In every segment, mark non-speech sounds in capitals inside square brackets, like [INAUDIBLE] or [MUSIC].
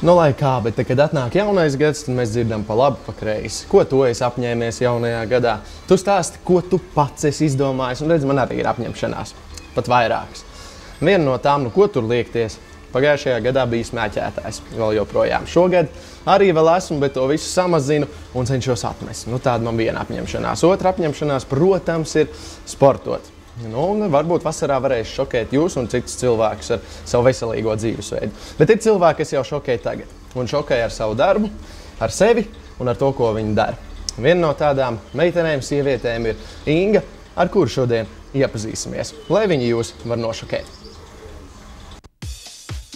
Nu, lai kā, bet, te, kad atnāk jaunais gads, tad mēs dzirdam pa labi, pa kreisi. Ko tu esi apņēmies jaunajā gadā? Tu stāsti, ko tu pats esi izdomājis, un redz, man arī ir apņemšanās, pat vairākas. Viena no tām, nu, ko tur liekties, Pagājušajā gadā bija smēķētājs. Vēl joprojām. Šogad arī vēl esmu, bet to visu samazinu un cenšos atmest. Nu, tāda man viena apņemšanās. Otra apņemšanās, protams, ir sportot. Nu, varbūt vasarā varēšu šokēt jūs un citus cilvēkus ar savu veselīgo dzīvesveidu. Bet ir cilvēki, kas jau šokē tagad. Un šokē ar savu darbu, ar sevi un ar to, ko viņi dara. Viena no tādām meitenēm, sievietēm ir Inga, ar kuru šodien iepazīsimies. Lai viņi jūs var nošokēt.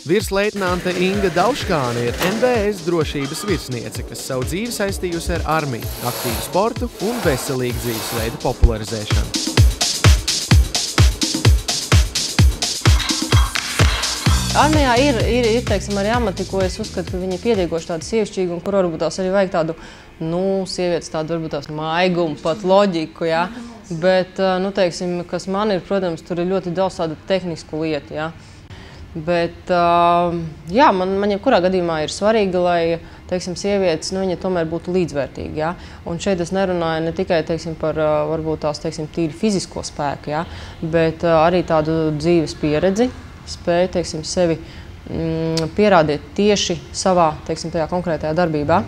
Virsleitnante Inga Dauškāne ir NBS drošības virsniece, kas savu dzīvi saistījusi ar armiju, aktīvu sportu un veselīgu dzīvesveidu popularizēšanu. Armijā ir, ir, ir teiksim, arī amati, ko es uzskatu, ka viņi ir pietiekoši tādi sievišķīgi, un kur varbūt tās arī vajag tādu, nu, sievietes tādu varbūt tās maigumu, pat loģiku, jā. Bet, nu, teiksim, kas man ir, protams, tur ir ļoti daudz tādu tehnisku lietu, jā. Bet, jā, man, man jebkurā gadījumā ir svarīgi, lai teiksim, sievietes nu, tomēr būtu līdzvērtīgas. Ja? Un šeit es nerunāju ne tikai teiksim, par varbūt, tās teiksim, tīri fizisko spēku, ja? bet arī tādu dzīves pieredzi, spēju teiksim, sevi mm, pierādīt tieši savā teiksim, konkrētajā darbībā.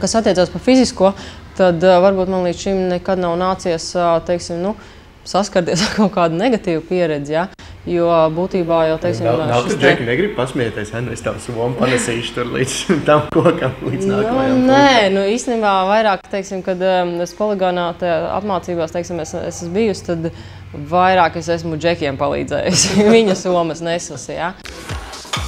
Kas attiecās par fizisko, tad varbūt man līdz šim nekad nav nācies teiksim, nu, saskarties [LAUGHS] ar kaut kādu negatīvu pieredzi. Ja? Jo būtībā jau teiksim, nav, nav tas džeki, negrib pasmieties, ja es tavu somu panesīšu tur līdz [LAUGHS] tam kokam, līdz nu, nākamajam. Nu, nē, nu īstenībā vairāk, teiksim, kad um, es poligonā apmācībās, teiksim, es, es esmu bijusi, tad vairāk es esmu džekiem palīdzējis. [LAUGHS] Viņa somas nesus, ja.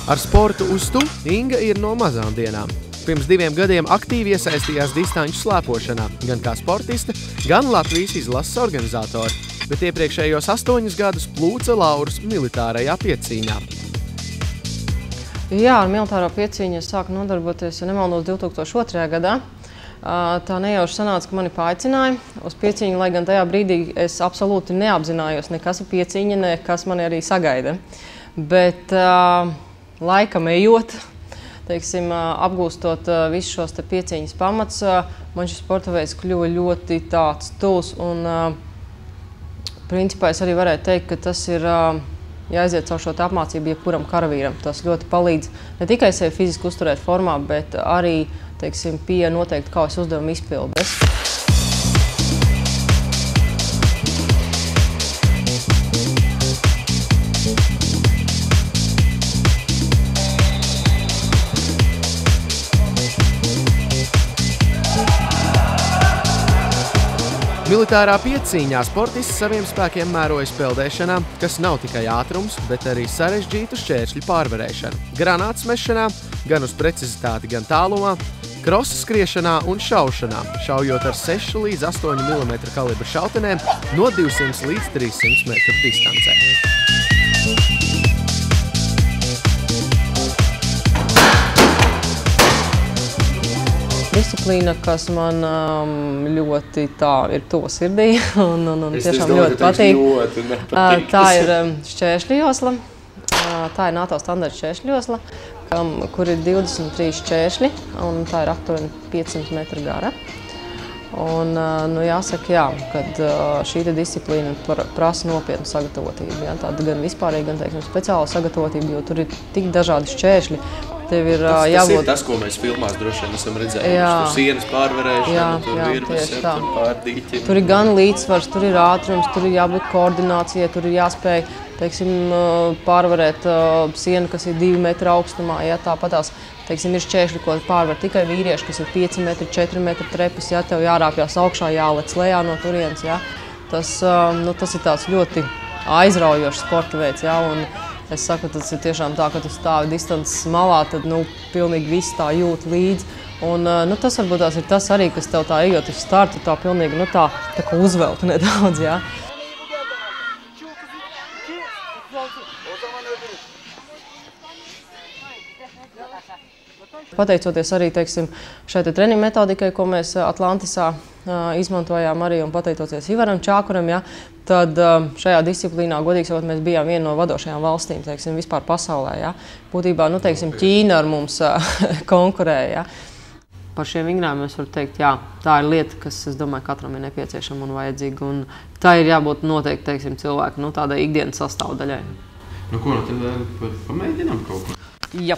Ar sportu uz tu Inga ir no mazām dienām. Pirms diviem gadiem aktīvi iesaistījās distanču slēpošanā, gan kā sportiste, gan Latvijas izlases organizatori bet iepriekšējos astoņus gadus plūca Lauras militārajā piecīņā. Jā, ar militāro piecīņu es sāku nodarboties, ja nemaldos, 2002. gadā. Tā nejauši sanāca, ka mani paaicināja uz piecīņu, lai gan tajā brīdī es absolūti neapzinājos, nekas ir piecīņa, nekas mani arī sagaida. Bet laikam ejot, teiksim, apgūstot visus šos piecīņas pamats, man šis sporta veids kļuva ļoti tāds tūs un Principā es arī varētu teikt, ka tas ir jāaiziet caur šo apmācību jebkuram karavīram. Tas ļoti palīdz ne tikai sevi fiziski uzturēt formā, bet arī teiksim, pie noteikti kaujas uzdevuma izpildes. Militārā piecīņā sportists saviem spēkiem mērojas peldēšanā, kas nav tikai ātrums, bet arī sarežģītu šķēršļu pārvarēšana. Granāts mešanā, gan uz precizitāti, gan tālumā, krosa skriešanā un šaušanā, šaujot ar 6 līdz 8 mm kalibra šautenēm no 200 līdz 300 metru distancē. Disciplīna, kas man um, ļoti tā ir tuva sirdī [LAUGHS] un, un, un es tiešām domāju, ļoti patīk. Ļoti nepatīk. tā ir um, šķēršļjosla. Tā ir NATO standarta šķēršļjosla, kam, kur ir 23 šķēršļi un tā ir aptuveni 500 metru gara. Un, nu, jāsaka, jā, kad šī disciplīna prasa nopietnu sagatavotību. Ja, tāda gan vispārīga, gan teiksim, speciāla sagatavotība, jo tur ir tik dažādi šķēršļi. Tev ir tas, jābūt... Tas ir tas, ko mēs filmās droši vien esam redzējuši. Jā. Tur sienas pārvarēšana, jā, tur jā, virves, ja, tur pārdīķi. Tur ir gan līdzsvars, tur ir ātrums, tur ir jābūt koordinācijai, tur ir jāspēj teiksim, pārvarēt sienu, kas ir divi metri augstumā. Ja, tāpatās teiksim, ir šķēršļi, ko pārvar tikai vīrieši, kas ir 5 metri, 4 metri trepes, ja tev jārāpjas augšā, jālec lejā no turienes. Ja. Tas, nu, tas ir tāds ļoti aizraujošs sporta veids. Ja, un, Es saku, tas ir tiešām tā, ka tu stāvi distances malā, tad nu, pilnīgi viss tā jūt līdzi. Un, nu, tas varbūt tās ir tas arī, kas tev tā ejot uz startu, tā pilnīgi nu, tā, tā kā uzvelta [LAUGHS] nedaudz. Jā. Pateicoties arī teiksim, šai te treniņu metodikai, ko mēs Atlantisā izmantojām arī un pateicoties Ivaram Čākuram, ja, tad šajā disciplīnā, godīgi sakot, mēs bijām viena no vadošajām valstīm teiksim, vispār pasaulē. Ja. Būtībā nu, teiksim, Ķīna ar mums [LAUGHS] konkurēja. Ja. Par šiem vingrinājumiem es varu teikt, jā, tā ir lieta, kas, es domāju, katram ir nepieciešama un vajadzīga. Un tā ir jābūt noteikti teiksim, cilvēku nu, tādai ikdienas sastāvdaļai. Nu, ko tad pamēģinām kaut ko? Jā.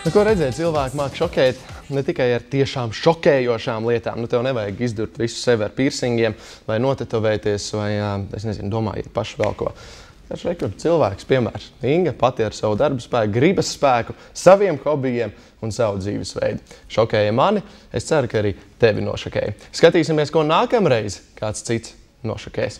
Nu, ko redzēt, cilvēki māca šokēt ne tikai ar tiešām šokējošām lietām. Nu, tev nevajag izdurt visu sevi ar piercingiem, vai notetovēties, vai es nezinu, domājiet paši vēl ko. Tas ir cilvēks, piemērs. Inga pati ar savu darbu spēku, gribas spēku, saviem hobijiem un savu dzīvesveidu. Šokēja mani, es ceru, ka arī tevi nošokēja. Skatīsimies, ko nākamreiz kāds cits nošokēs.